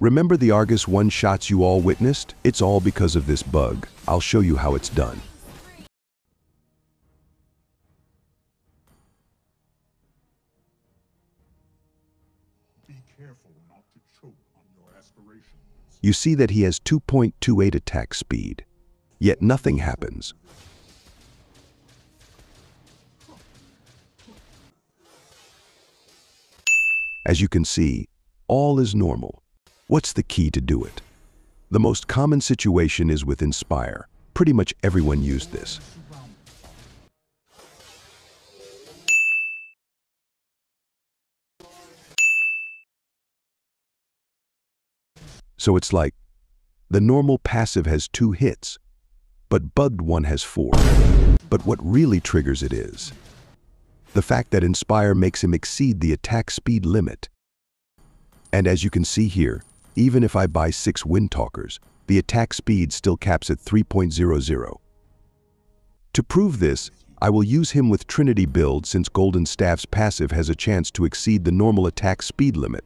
Remember the Argus one-shots you all witnessed? It's all because of this bug. I'll show you how it's done. Be careful not to choke on your aspirations. You see that he has 2.28 attack speed. Yet nothing happens. As you can see, all is normal. What's the key to do it? The most common situation is with Inspire. Pretty much everyone used this. So it's like, the normal passive has two hits, but bugged one has four. But what really triggers it is the fact that Inspire makes him exceed the attack speed limit. And as you can see here, even if I buy six Wind Talkers, the attack speed still caps at 3.00. To prove this, I will use him with Trinity build since Golden Staff's passive has a chance to exceed the normal attack speed limit.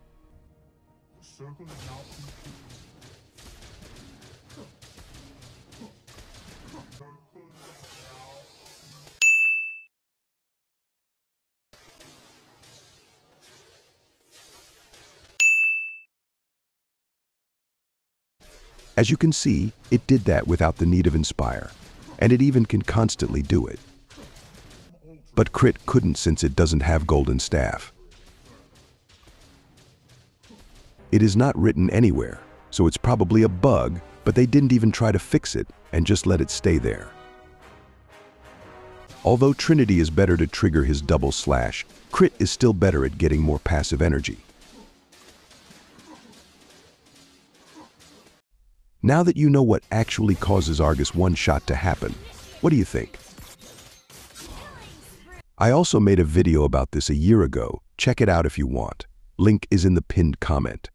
As you can see, it did that without the need of Inspire, and it even can constantly do it. But Crit couldn't since it doesn't have Golden Staff. It is not written anywhere, so it's probably a bug, but they didn't even try to fix it and just let it stay there. Although Trinity is better to trigger his double slash, Crit is still better at getting more passive energy. Now that you know what actually causes Argus one-shot to happen, what do you think? I also made a video about this a year ago. Check it out if you want. Link is in the pinned comment.